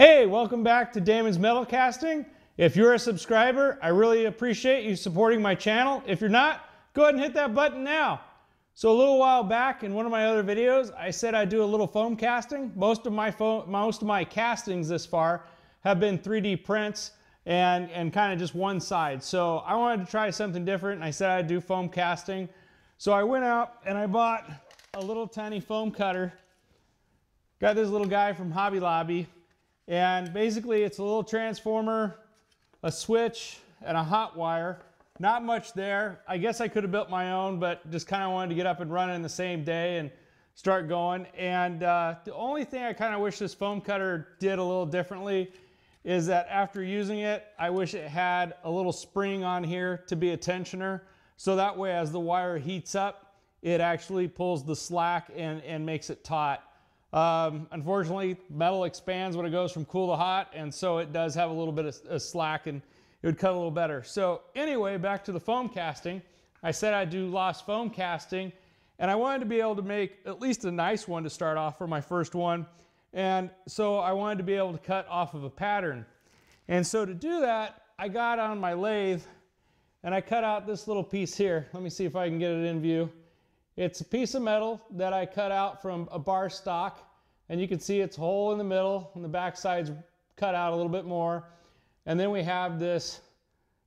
Hey, welcome back to Damon's Metal Casting. If you're a subscriber, I really appreciate you supporting my channel. If you're not, go ahead and hit that button now. So a little while back in one of my other videos, I said I'd do a little foam casting. Most of my foam, most of my castings this far have been 3D prints and, and kind of just one side. So I wanted to try something different and I said I'd do foam casting. So I went out and I bought a little tiny foam cutter. Got this little guy from Hobby Lobby and basically it's a little transformer, a switch, and a hot wire. Not much there. I guess I could have built my own, but just kind of wanted to get up and running the same day and start going. And uh, the only thing I kind of wish this foam cutter did a little differently is that after using it, I wish it had a little spring on here to be a tensioner. So that way, as the wire heats up, it actually pulls the slack and, and makes it taut. Um, unfortunately, metal expands when it goes from cool to hot, and so it does have a little bit of, of slack and it would cut a little better. So anyway, back to the foam casting. I said I'd do lost foam casting, and I wanted to be able to make at least a nice one to start off for my first one. And so I wanted to be able to cut off of a pattern. And so to do that, I got on my lathe and I cut out this little piece here. Let me see if I can get it in view. It's a piece of metal that I cut out from a bar stock and you can see it's hole in the middle and the back side's cut out a little bit more. And then we have this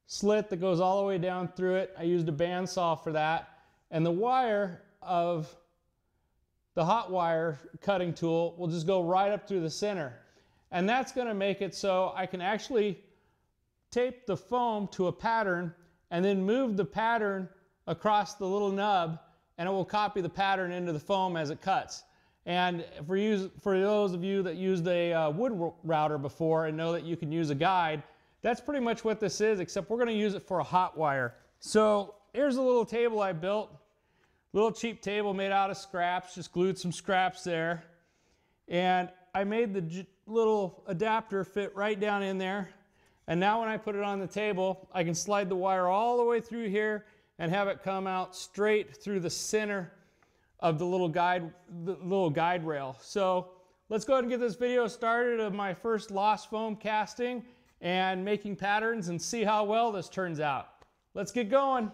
slit that goes all the way down through it. I used a bandsaw for that. And the wire of the hot wire cutting tool will just go right up through the center. And that's gonna make it so I can actually tape the foam to a pattern and then move the pattern across the little nub and it will copy the pattern into the foam as it cuts. And for, use, for those of you that used a uh, wood router before and know that you can use a guide, that's pretty much what this is, except we're gonna use it for a hot wire. So here's a little table I built. Little cheap table made out of scraps, just glued some scraps there. And I made the little adapter fit right down in there. And now when I put it on the table, I can slide the wire all the way through here and have it come out straight through the center of the little guide, the little guide rail. So let's go ahead and get this video started of my first lost foam casting and making patterns and see how well this turns out. Let's get going.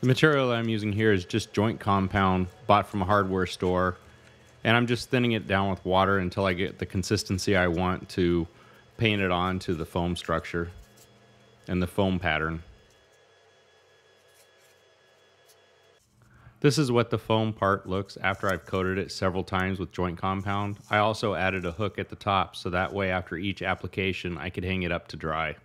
The material I'm using here is just joint compound bought from a hardware store. And I'm just thinning it down with water until I get the consistency I want to paint it on to the foam structure and the foam pattern. This is what the foam part looks after I've coated it several times with joint compound. I also added a hook at the top so that way after each application I could hang it up to dry.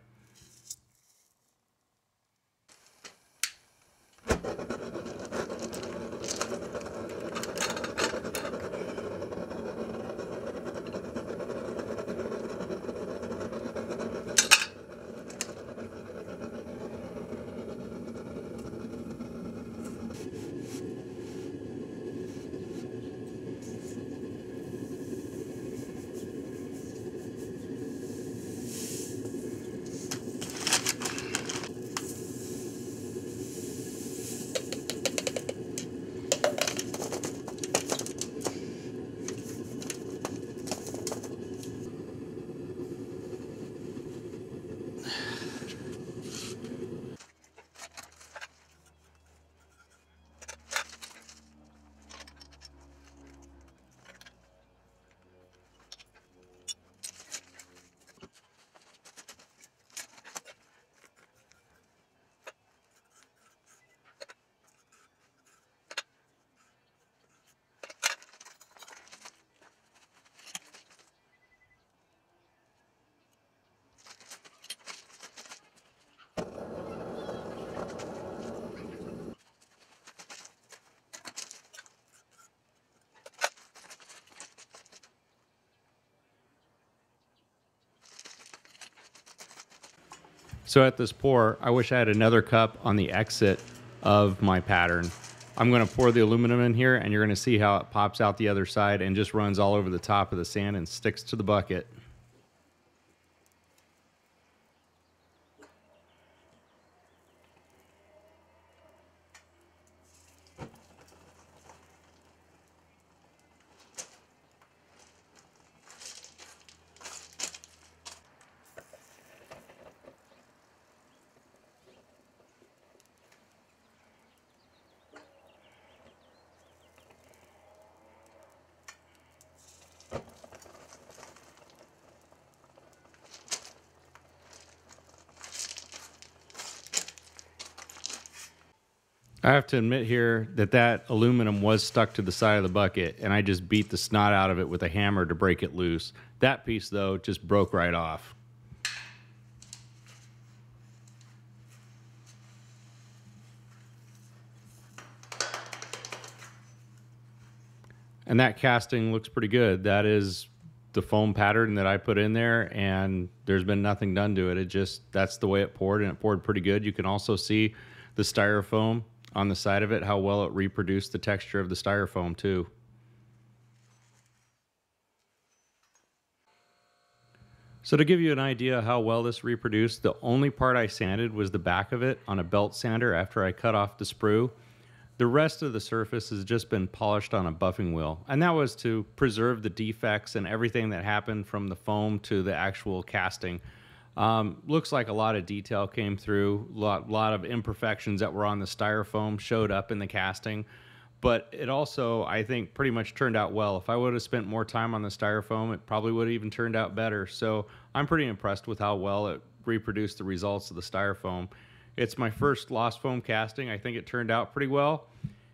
So at this pour, I wish I had another cup on the exit of my pattern. I'm going to pour the aluminum in here and you're going to see how it pops out the other side and just runs all over the top of the sand and sticks to the bucket. I have to admit here that that aluminum was stuck to the side of the bucket, and I just beat the snot out of it with a hammer to break it loose. That piece, though, just broke right off. And that casting looks pretty good. That is the foam pattern that I put in there, and there's been nothing done to it. It just, that's the way it poured, and it poured pretty good. You can also see the styrofoam on the side of it, how well it reproduced the texture of the styrofoam too. So to give you an idea how well this reproduced, the only part I sanded was the back of it on a belt sander after I cut off the sprue. The rest of the surface has just been polished on a buffing wheel, and that was to preserve the defects and everything that happened from the foam to the actual casting. Um, looks like a lot of detail came through. A lot, lot of imperfections that were on the styrofoam showed up in the casting. But it also, I think, pretty much turned out well. If I would have spent more time on the styrofoam, it probably would have even turned out better. So I'm pretty impressed with how well it reproduced the results of the styrofoam. It's my first lost foam casting. I think it turned out pretty well.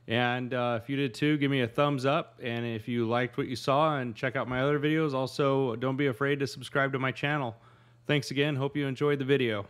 And uh, if you did too, give me a thumbs up. And if you liked what you saw and check out my other videos, also don't be afraid to subscribe to my channel. Thanks again. Hope you enjoyed the video.